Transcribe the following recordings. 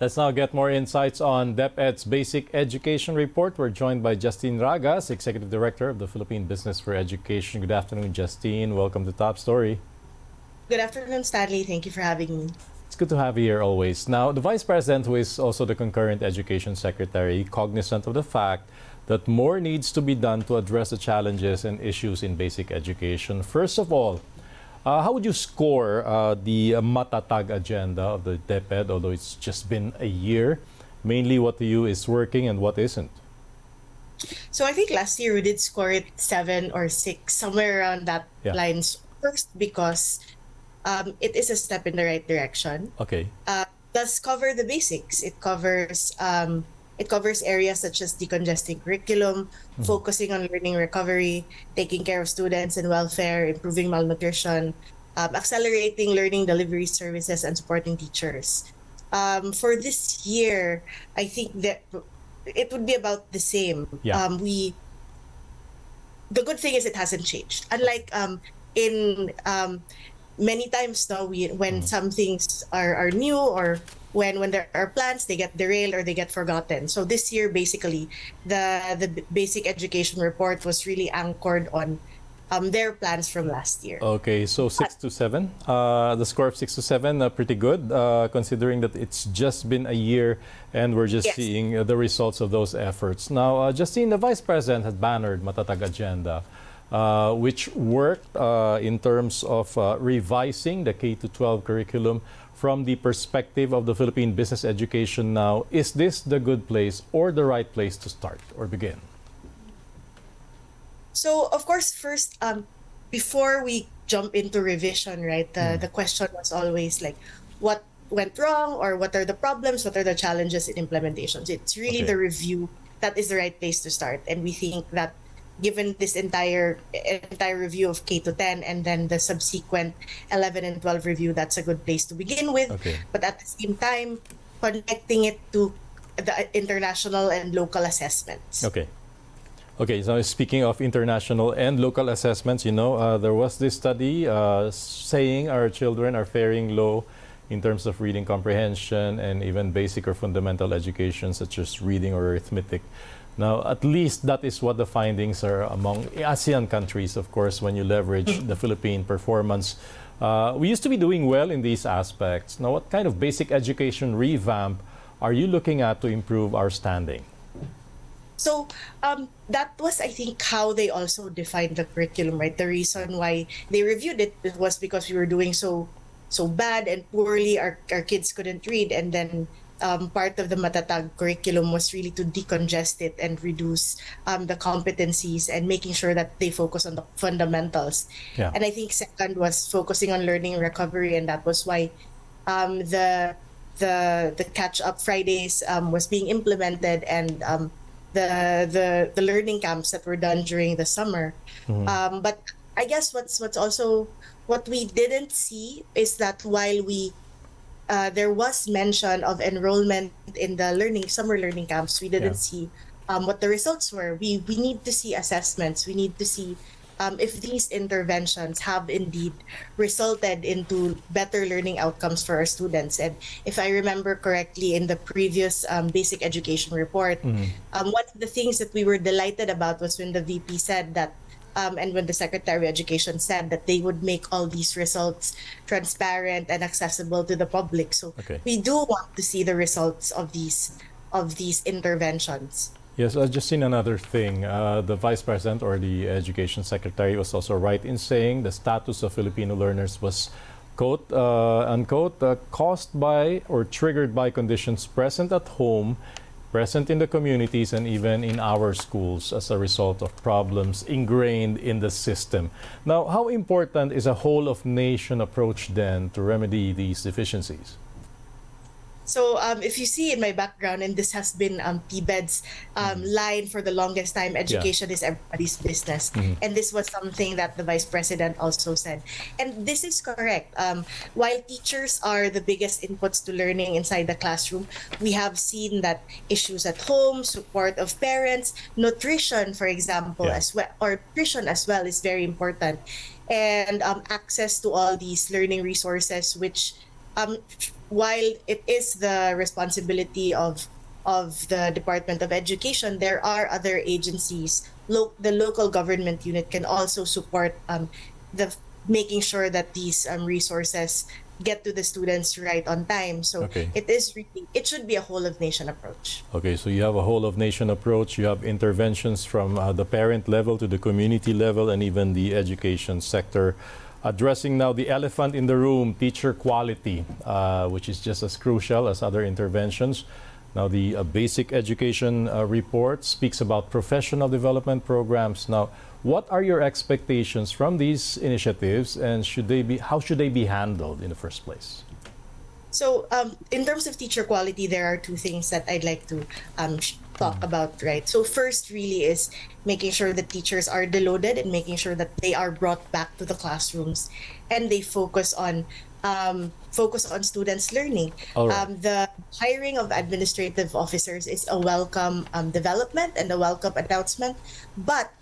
Let's now get more insights on DepEd's Basic Education Report. We're joined by Justine Raagas, Executive Director of the Philippine Business for Education. Good afternoon, Justine. Welcome to Top Story. Good afternoon, Stanley. Thank you for having me. It's good to have you here always. Now, the Vice President, who is also the concurrent Education Secretary, cognizant of the fact that more needs to be done to address the challenges and issues in basic education. First of all, uh, how would you score uh, the Matatag agenda of the DepEd, although it's just been a year? Mainly what to you is working and what isn't? So I think last year we did score it seven or six, somewhere around that yeah. lines. First, because um, it is a step in the right direction. Okay. Uh, does cover the basics. It covers um, it covers areas such as decongesting curriculum, mm-hmm. focusing on learning recovery, taking care of students and welfare, improving malnutrition, um, accelerating learning delivery services, and supporting teachers. Um, for this year, I think that it would be about the same. Yeah. Um, we the good thing is it hasn't changed. Unlike um, in um, many times now, we when mm. some things are, are new or when when there are plans they get derailed or they get forgotten so this year basically the the basic education report was really anchored on um, their plans from last year. Okay, so six to seven. Uh, the score of six to seven, uh, pretty good, uh, considering that it's just been a year and we're just yes. seeing uh, the results of those efforts. Now, uh, Justine, the Vice President has bannered Matatag Agenda, uh, which worked in terms of revising the K-12 curriculum from the perspective of the Philippine business education now, is this the good place or the right place to start or begin? So, of course, first, um, before we jump into revision, right, the, mm. the question was always like, what went wrong or what are the problems, what are the challenges in implementations? It's really okay. the review that is the right place to start. And we think that given this entire entire review of K to 10 and then the subsequent 11 and 12 review, that's a good place to begin with. Okay. But at the same time, connecting it to the international and local assessments. Okay. Okay, so speaking of international and local assessments, you know, uh, there was this study uh, saying our children are faring low in terms of reading comprehension and even basic or fundamental education, such as reading or arithmetic. Now, at least that is what the findings are among ASEAN countries, of course, when you leverage the Philippine performance. Uh, we used to be doing well in these aspects. Now, what kind of basic education revamp are you looking at to improve our standing? So um, that was, I think, how they also defined the curriculum, right? The reason why they reviewed it was because we were doing so so bad and poorly. Our, our kids couldn't read, and then um, part of the Matatag curriculum was really to decongest it and reduce um, the competencies and making sure that they focus on the fundamentals. Yeah. And I think second was focusing on learning recovery, and that was why um, the the the catch up Fridays um, was being implemented and um, the the the learning camps that were done during the summer. Mm-hmm. Um, but I guess what's what's also what we didn't see is that while we uh, there was mention of enrollment in the learning summer learning camps. We didn't yeah. see um, what the results were. We we need to see assessments. We need to see um, if these interventions have indeed resulted into better learning outcomes for our students. And if I remember correctly, in the previous um, basic education report, mm-hmm. um, one of the things that we were delighted about was when the VP said that um, and when the Secretary of Education said that they would make all these results transparent and accessible to the public. So okay. we do want to see the results of these of these interventions. Yes, I've just seen another thing. Uh, the Vice President or the Education Secretary was also right in saying the status of Filipino learners was quote uh, unquote uh, caused by or triggered by conditions present at home present in the communities and even in our schools as a result of problems ingrained in the system. Now, how important is a whole of nation approach then to remedy these deficiencies? So um, if you see in my background, and this has been um, PBED's um, mm-hmm. line for the longest time, education yeah. is everybody's business. Mm-hmm. And this was something that the Vice President also said. And this is correct. Um, while teachers are the biggest inputs to learning inside the classroom, we have seen that issues at home, support of parents, nutrition, for example, yeah. as well, or nutrition as well is very important. And um, access to all these learning resources, which um, while it is the responsibility of of the Department of Education, there are other agencies. Lo- the local government unit can also support um, the making sure that these um, resources get to the students right on time. So Okay. it is really it should be a whole of nation approach. Okay, so you have a whole of nation approach. You have interventions from uh, the parent level to the community level and even the education sector. Addressing now the elephant in the room, teacher quality, uh, which is just as crucial as other interventions. Now, the uh, basic education uh, report speaks about professional development programs. Now, what are your expectations from these initiatives, and should they be? How should they be handled in the first place? So, um, in terms of teacher quality, there are two things that I'd like to um, talk about, right? So, first, really, is making sure that teachers are deloaded and making sure that they are brought back to the classrooms and they focus on um, focus on students' learning. Right. Um, the hiring of administrative officers is a welcome um, development and a welcome announcement, but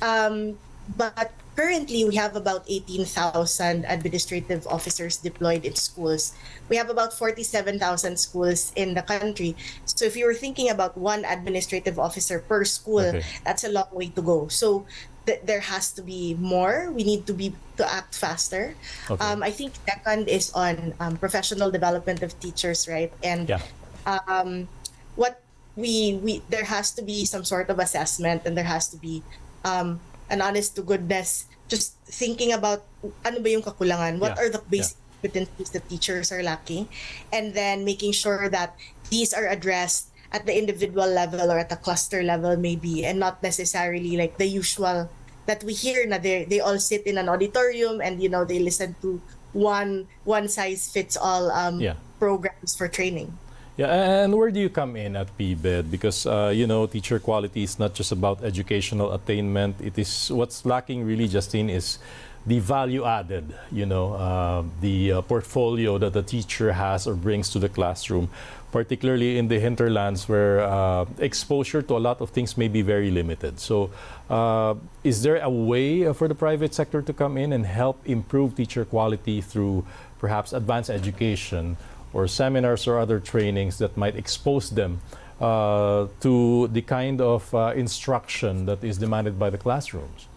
um, but currently we have about 18,000 administrative officers deployed in schools. We have about 47,000 schools in the country. So if you were thinking about one administrative officer per school, Okay. that's a long way to go. So th- there has to be more. We need to be to act faster. Okay. Um, I think second is on um, professional development of teachers, right? And Yeah. um, what we we there has to be some sort of assessment and there has to be um, an honest to goodness just thinking about ano ba yung kakulangan? What Yeah, are the basic competencies that teachers are lacking? And then making sure that these are addressed at the individual level or at the cluster level maybe and not necessarily like the usual that we hear na they they all sit in an auditorium and you know they listen to one one size fits all um, Yeah. programs for training Yeah, and where do you come in at PBED? Because uh, you know, teacher quality is not just about educational attainment. It is what's lacking really, Justine, is the value added. You know, uh, the uh, portfolio that the teacher has or brings to the classroom, particularly in the hinterlands where uh, exposure to a lot of things may be very limited. So, uh, is there a way uh, for the private sector to come in and help improve teacher quality through perhaps advanced education? Or seminars or other trainings that might expose them uh, to the kind of uh, instruction that is demanded by the classrooms.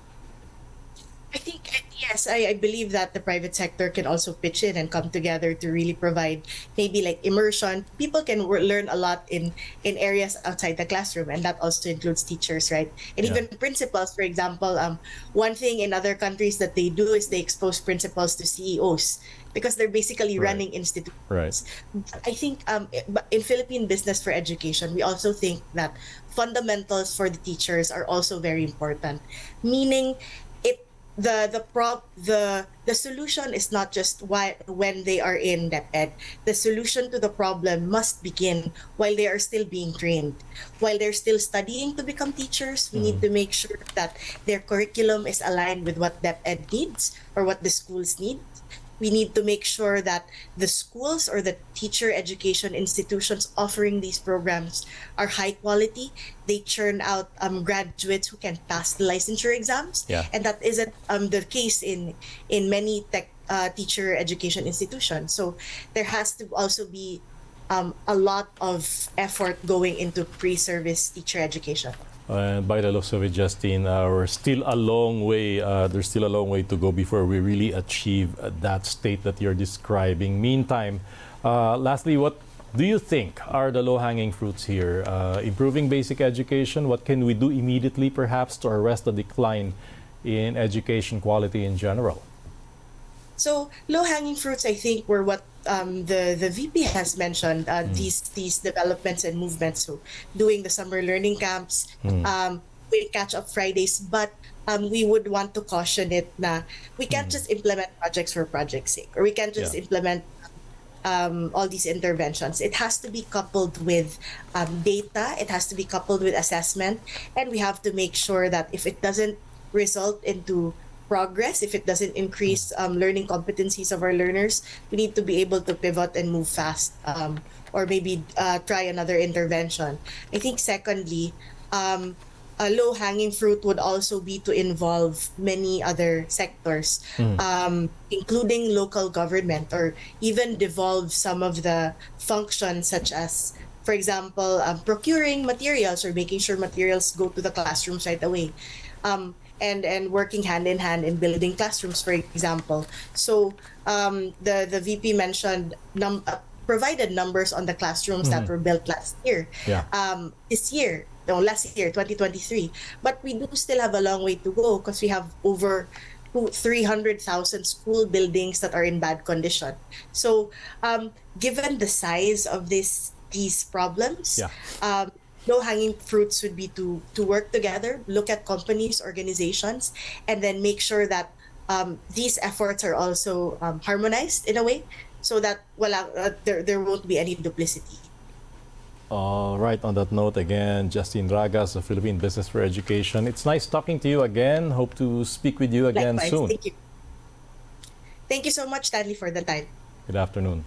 I think uh, yes, I, I believe that the private sector can also pitch in and come together to really provide maybe like immersion. People can learn a lot in in areas outside the classroom, and that also includes teachers, right? And Yeah. even principals, for example. Um, one thing in other countries that they do is they expose principals to CEOs because they're basically Right. running institutions. Right. I think um, but in Philippine Business for Education, we also think that fundamentals for the teachers are also very important. Meaning, it the the prop the the solution is not just why when they are in DepEd. The solution to the problem must begin while they are still being trained, while they're still studying to become teachers. We need to make sure that their curriculum is aligned with what DepEd needs or what the schools need we need to make sure that the schools or the teacher education institutions offering these programs are high quality. They churn out um, graduates who can pass the licensure exams, Yeah. and that isn't um, the case in in many tech uh, teacher education institutions. So there has to also be um, a lot of effort going into pre-service teacher education. And by the looks of it, Justine, uh, we're still a long way. Uh, there's still a long way to go before we really achieve uh, that state that you're describing. Meantime, uh, lastly, what do you think are the low-hanging fruits here? Uh, improving basic education. What can we do immediately, perhaps, to arrest the decline in education quality in general? So low hanging fruits, I think, were what um, the the VP has mentioned. Uh, These these developments and movements. So doing the summer learning camps, um, we catch up Fridays, but um, we would want to caution it. Na we can't just implement projects for project's sake, or we can't just Yeah. implement um, all these interventions. It has to be coupled with um, data. It has to be coupled with assessment, and we have to make sure that if it doesn't result into progress, if it doesn't increase um, learning competencies of our learners, we need to be able to pivot and move fast, um, or maybe uh, try another intervention. I think secondly. Um, a low hanging fruit would also be to involve many other sectors, um, including local government, or even devolve some of the functions, such as, for example, um, procuring materials or making sure materials go to the classrooms right away. Um, and, and working hand in hand in building classrooms, for example. So um, the the VP mentioned num- uh, provided numbers on the classrooms that were built last year. Yeah. Um, this year, no, last year, 2023. But we do still have a long way to go because we have over two- 300,000 school buildings that are in bad condition. So, um, given the size of this these problems, Yeah. um, low hanging fruits would be to to work together, look at companies, organizations, and then make sure that um, these efforts are also um, harmonized in a way, so that wala, uh, there there won't be any duplicity. All right, on that note, again, Justine Raagas of Philippine Business for Education. It's nice talking to you again. Hope to speak with you again Likewise, soon. thank you. Thank you so much, Stanley, for the time. Good afternoon.